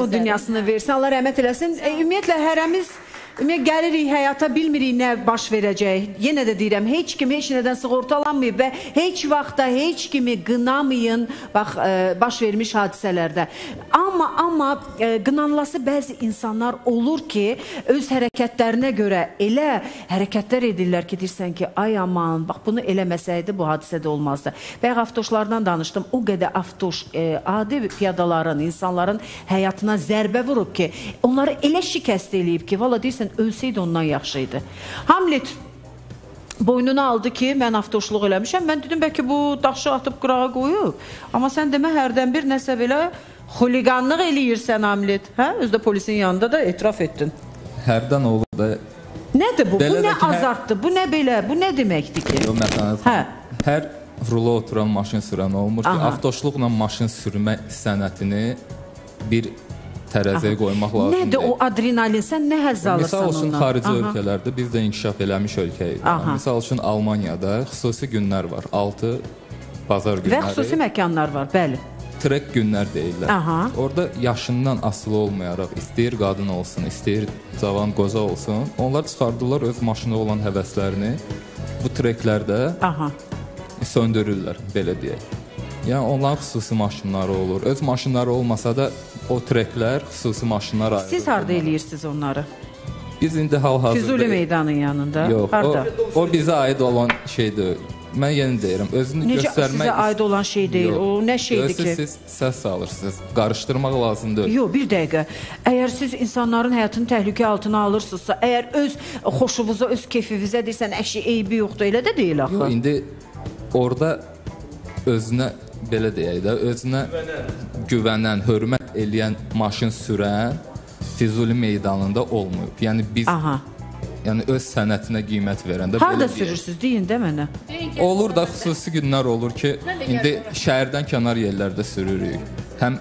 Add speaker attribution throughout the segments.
Speaker 1: o dünyasını versin. Allah rəhmət eləsin. E, ümumiyyətlə hərəmiz Ümumiyyətlə gəlirik həyata bilmirik nə baş verəcək. Yenə də deyirəm, heç kim heç nədən sığortalanmayıb və heç vaxtda heç kimi qınamayın bax e, baş vermiş hadisələrdə. Amma amma e, qınanılası bəzi insanlar olur ki, öz hərəkətlərinə görə elə hərəkətlər edirlər ki, deyirsən ki, ay aman, bax bunu eləməsəydi bu hadisə də olmazdı. Bayaq avtoşlardan danışdım. O qədər avtoş e, adi piyadaların, insanların həyatına zərbə vurub ki, onları elə şikəst eləyib ki, valla deyirsən ölsəydi ondan yaxşı idi. Hamlet boynuna aldı ki, mən avtoşluq eləmişəm. Mən dedim bəlkə bu daşı atıb qırağa qoyub. Amma sən demə hərdən bir nəsə belə xuliqanlıq eləyirsən Hamlet, hə? Özdə polisin yanında da etiraf etdin.
Speaker 2: Hərdən olur da.
Speaker 1: Nədir bu?
Speaker 2: Belə
Speaker 1: bu nə
Speaker 2: ki, hər-?
Speaker 1: Bu nə belə? Bu nə deməkdir ki?
Speaker 2: Yox, məsələn,
Speaker 1: Hə.
Speaker 2: hər rulo oturan maşın sürən olmur ki, avtoşluqla maşın sürmə sənətini bir tərəziyə qoymaq lazımdır.
Speaker 1: Nədir o adrenalin? Sən nə həzz alırsan
Speaker 2: Misal üçün
Speaker 1: ondan?
Speaker 2: xarici
Speaker 1: Aha.
Speaker 2: ölkələrdə biz də inkişaf eləmiş ölkəyik. Misal üçün Almaniyada xüsusi günlər var. 6 bazar
Speaker 1: Və
Speaker 2: günləri.
Speaker 1: xüsusi məkanlar var, bəli.
Speaker 2: Trek günlər deyirlər.
Speaker 1: Aha.
Speaker 2: Orada yaşından asılı olmayaraq, istəyir qadın olsun, istəyir cavan qoca olsun, onlar çıxardılar öz maşına olan həvəslərini bu treklərdə
Speaker 1: Aha.
Speaker 2: söndürürlər, belə deyək. Yəni onların xüsusi maşınları olur. Öz maşınları olmasa da o treklər xüsusi maşınlar ayrılır.
Speaker 1: Siz harda eləyirsiniz onları?
Speaker 2: Biz indi hal-hazırda
Speaker 1: Füzuli meydanının yanında.
Speaker 2: Yox,
Speaker 1: harda?
Speaker 2: o, o bizə aid olan şeydir. Mən yenə deyirəm, özünü
Speaker 1: Necə
Speaker 2: göstərmək
Speaker 1: sizə aid olan şey deyil.
Speaker 2: Yox.
Speaker 1: O nə şeydir ki?
Speaker 2: Siz səs salırsınız. Qarışdırmaq lazım deyil.
Speaker 1: Yox, bir dəqiqə. Əgər siz insanların həyatını təhlükə altına alırsınızsa, əgər öz xoşunuza, öz keyfinizə deyirsən, əşi eybi yoxdur, elə də deyil axı.
Speaker 2: Yox, indi orada özünə belə deyək də, özünə güvənən, hörmət eləyən maşın sürən Füzuli meydanında olmayıb. Yəni biz
Speaker 1: Aha.
Speaker 2: Yəni öz sənətinə qiymət verəndə
Speaker 1: Harda sürürsüz? Deyin də mənə.
Speaker 2: Olur da xüsusi günlər olur ki, indi şəhərdən kənar yerlərdə sürürük. Həm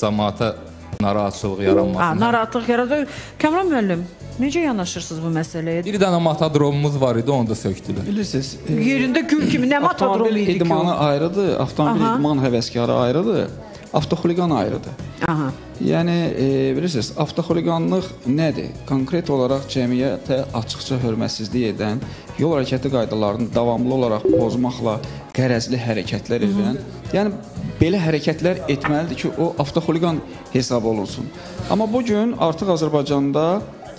Speaker 2: cəmaata narahatçılıq
Speaker 1: Ha,
Speaker 2: yaranmasın.
Speaker 1: narahatlıq yaradır. Kamran müəllim, necə yanaşırsınız bu məsələyə?
Speaker 2: Bir dənə matadromumuz var idi, onu da sökdülər.
Speaker 3: Bilirsiniz, e,
Speaker 1: Yerində gül kimi nə matadrom
Speaker 3: avtomobil
Speaker 1: idi ki?
Speaker 3: idmanı
Speaker 1: o?
Speaker 3: ayrıdır, avtomobil idman həvəskarı ayrıdır, avtoxuliqan ayrıdır.
Speaker 1: Aha.
Speaker 3: Yəni e, bilirsiniz, avtoxuliqanlıq nədir? Konkret olaraq cəmiyyətə açıqca hörmətsizlik edən, yol hərəkəti qaydalarını davamlı olaraq pozmaqla qərəzli hərəkətlər edən, yəni belə hərəkətlər etməlidir ki, o avtoxuliqan hesab olunsun. Amma bu gün artıq Azərbaycanda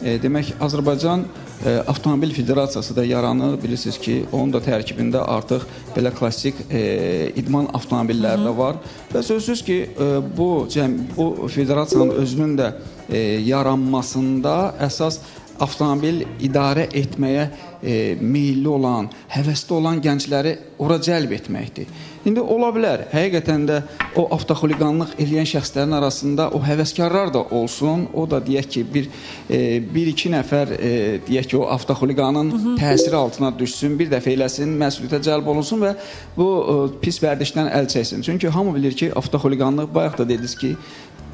Speaker 3: e, demək Azərbaycan Avtomobil Federasiyası da yaranır. Bilirsiniz ki, onun da tərkibində artıq belə klassik e, idman avtomobilləri də var. Və sözsüz ki, e, bu cəm bu federasiyanın özünün də e, yaranmasında əsas avtomobil idarə etməyə e, meylli olan, həvəsli olan gəncləri ora cəlb etməkdir. İndi ola bilər, həqiqətən də o avtoxuliqanlıq eləyən şəxslərin arasında o həvəskarlar da olsun. O da deyək ki, bir e, bir iki nəfər e, deyək ki, o avtoxuliqanın təsiri altına düşsün, bir dəfə eləsin, məsuliyyətə cəlb olunsun və bu e, pis vərdişdən əl çəksin. Çünki hamı bilir ki, avtoxuliqanlıq bayaq da dediniz ki,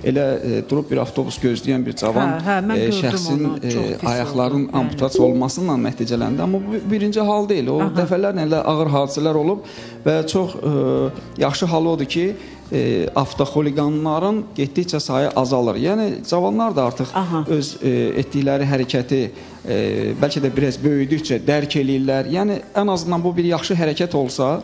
Speaker 3: elə e, durub bir avtobus gözləyən bir cavan
Speaker 1: Hə, hə,
Speaker 3: e, şəxsin
Speaker 1: onu.
Speaker 3: E, ayaqlarının
Speaker 1: oldu.
Speaker 3: Amputasiya olmasıyla nəticələndi. Amma bu birinci hal deyil. O
Speaker 1: Aha.
Speaker 3: dəfələrlə elə ağır hadisələr olub və çox e, yaxşı hal odur ki, e, avtoxuliqanların getdikcə sayı azalır. Yəni cavanlar da artıq
Speaker 1: Aha.
Speaker 3: öz e, etdikləri hərəkəti e, bəlkə də biraz böyüdükcə dərk eləyirlər. Yəni ən azından bu bir yaxşı hərəkət olsa,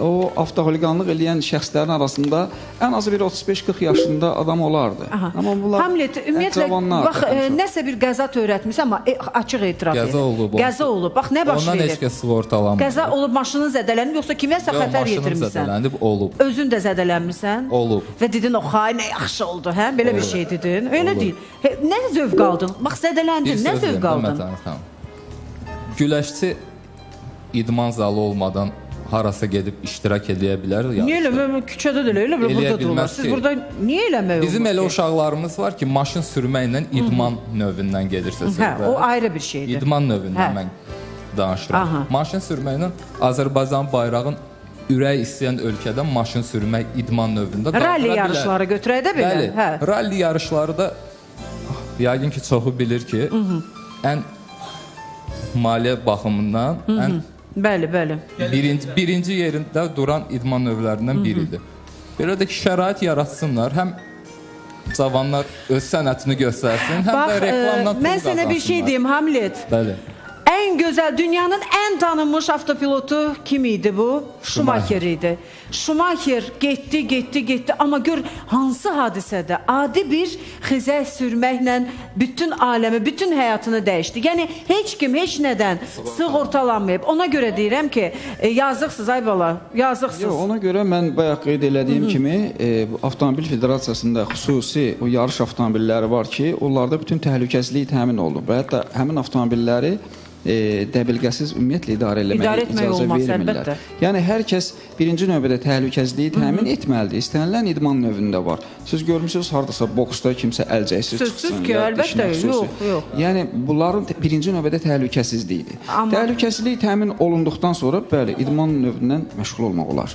Speaker 3: o avtoxuliqanlıq eləyən şəxslərin arasında ən azı bir 35-40 yaşında adam olardı.
Speaker 1: Aha.
Speaker 3: Amma bunlar
Speaker 1: Hamlet ümumiyyətlə bax e, nəsə bir qəza törətmisən amma e, açıq etiraf
Speaker 2: Qəza
Speaker 1: edin.
Speaker 2: olub.
Speaker 1: Qəza olub. Bax nə baş
Speaker 2: Ondan heç
Speaker 1: verir?
Speaker 2: kəs sığortalanmır.
Speaker 1: Qəza olub, maşının zədələnib yoxsa kiməsə
Speaker 2: Yox,
Speaker 1: xətər yetirmisən?
Speaker 2: zədələnib, olub.
Speaker 1: Özün də zədələnmisən?
Speaker 2: Olub.
Speaker 1: Və dedin o xay nə yaxşı oldu, hə? Belə bir
Speaker 2: Olub.
Speaker 1: şey dedin. Elə
Speaker 2: Olub.
Speaker 1: deyil. He, nə zövq aldın? Bax zədələndin. Nə
Speaker 2: söz
Speaker 1: zövq aldın?
Speaker 2: Güləşçi idman zalı olmadan harasa gedib iştirak edə bilər.
Speaker 1: Niyə eləmə? Küçədə də elə, elə burada dururlar. Siz burada niyə eləmək?
Speaker 2: Bizim elə uşaqlarımız var ki, maşın sürməklə idman növündən gedirsiniz.
Speaker 1: Hə, o ayrı bir şeydir.
Speaker 2: İdman növündən
Speaker 1: Hə.
Speaker 2: mən danışıram.
Speaker 1: Aha.
Speaker 2: Maşın sürməklə Azərbaycan bayrağın ürək istəyən ölkədən maşın sürmək idman növündə
Speaker 1: Ralli yarışları götürək də belə.
Speaker 2: Bəli,
Speaker 1: Hə.
Speaker 2: ralli yarışları da yəqin ki, çoxu bilir ki, ən maliyyə baxımından ən
Speaker 1: Bəli, bəli.
Speaker 2: birinci birinci yerində duran idman növlərindən biridir. Belə də ki, şərait yaratsınlar, həm cavanlar öz sənətini göstərsin, həm
Speaker 1: Bax,
Speaker 2: də
Speaker 1: e,
Speaker 2: reklamdan pul
Speaker 1: mən sənə bir şey
Speaker 2: qazansınlar.
Speaker 1: deyim Hamlet.
Speaker 2: Bəli.
Speaker 1: En güzel dünyanın en tanınmış avtopilotu kim idi bu? Schumacher idi. Schumacher getdi, getdi, getdi amma gör hansı hadisədə adi bir xizək sürməklə bütün aləmi, bütün həyatını dəyişdi. Yəni heç kim heç nədən sığortalanmayıb. Ona görə deyirəm ki, e, yazıqsınız ay bala, yazıqsınız.
Speaker 3: Yox, ona görə mən bayaq qeyd elədiyim kimi, e, Avtomobil Federasiyasında xüsusi o yarış avtomobilləri var ki, onlarda bütün təhlükəsizlik təmin olunub və hətta həmin avtomobilləri e, dəbilqəsiz ümumiyyətlə idarə eləməyə
Speaker 1: İdarə
Speaker 3: icazə
Speaker 1: olmaz,
Speaker 3: vermirlər.
Speaker 1: əlbəttə.
Speaker 3: Yəni hər kəs birinci növbədə təhlükəsizliyi təmin etməlidir. İstənilən idman növündə var. Siz görmüsüz hardasa boksda kimsə əlcəksiz
Speaker 1: Sözsüz
Speaker 3: çıxsın.
Speaker 1: ki,
Speaker 3: ya
Speaker 1: əlbəttə, yox, yox.
Speaker 3: Yəni bunların birinci növbədə təhlükəsizliyidir.
Speaker 1: Amma-
Speaker 3: Təhlükəsizlik təmin olunduqdan sonra bəli, idman növündən məşğul olmaq olar.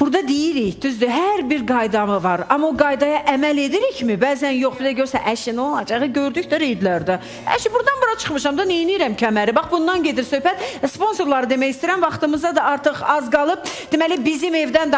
Speaker 1: Burada deyirik, düzdür, hər bir qaydamı var. Amma o qaydaya əməl edirikmi? Bəzən yox, bir də görsə əşi nə olacağı gördük də reydlərdə. Əşi buradan bura çıxmışam da nə edirəm kəməri? Bax bundan gedir söhbət. Sponsorları demək istəyirəm. Vaxtımıza da artıq az qalıb. Deməli bizim evdən